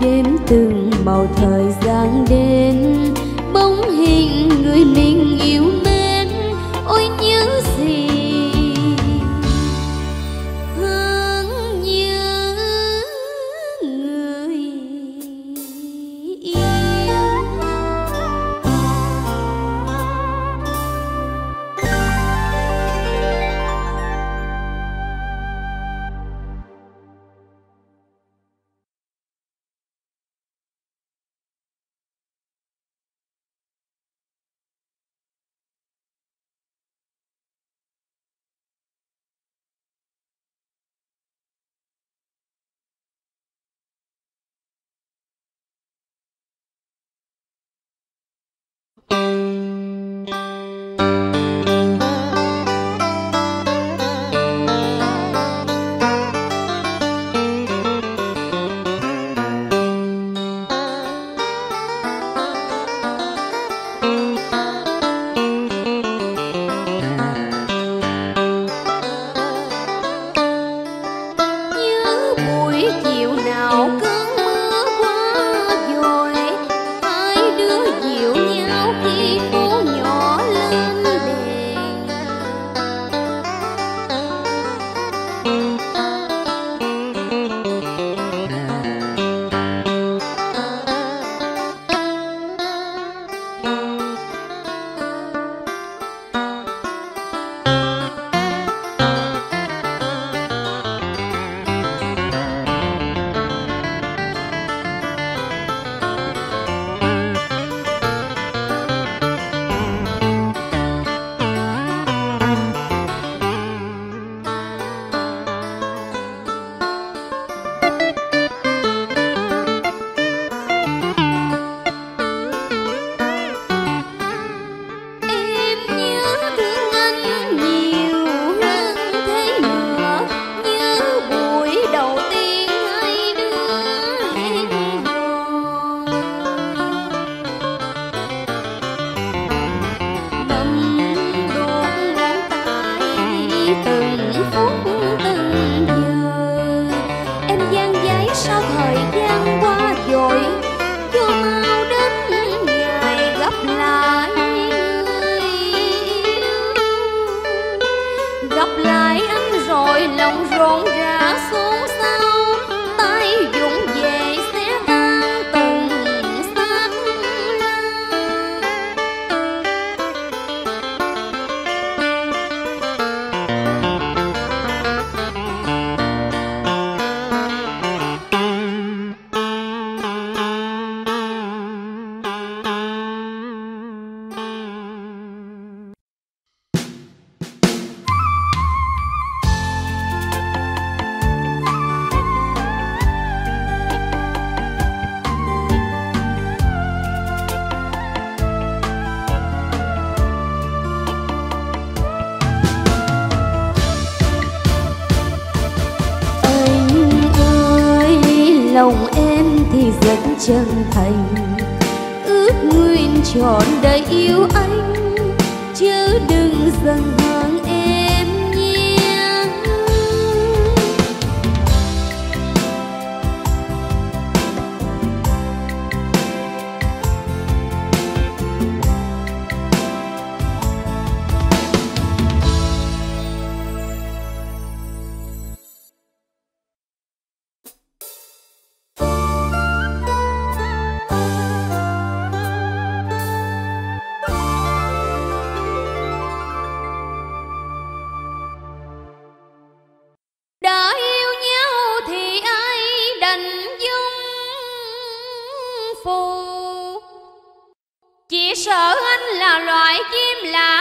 đêm từng màu thời gian đến. Bóng hình người mình yêu mến, ôi nhớ gì? You nào cứ lòng em thì rất chân thành. Ước nguyện tròn đời yêu anh, chứ đừng dâng sợ anh là loại chim lạ.